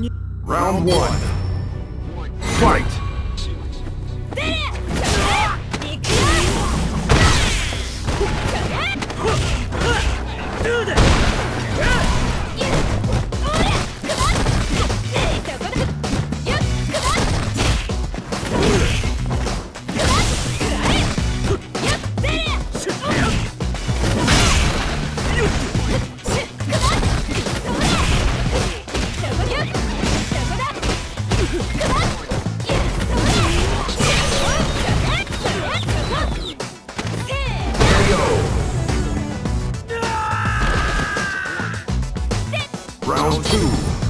に Round one. Fight! Round two.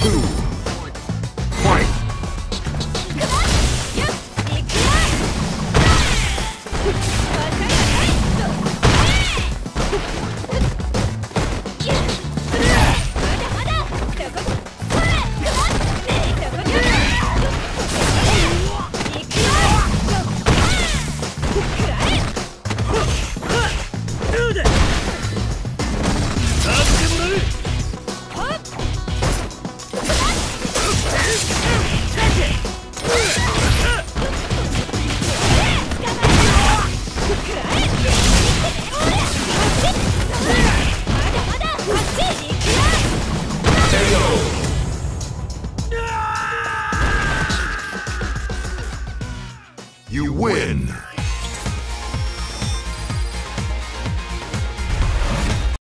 Two. You win!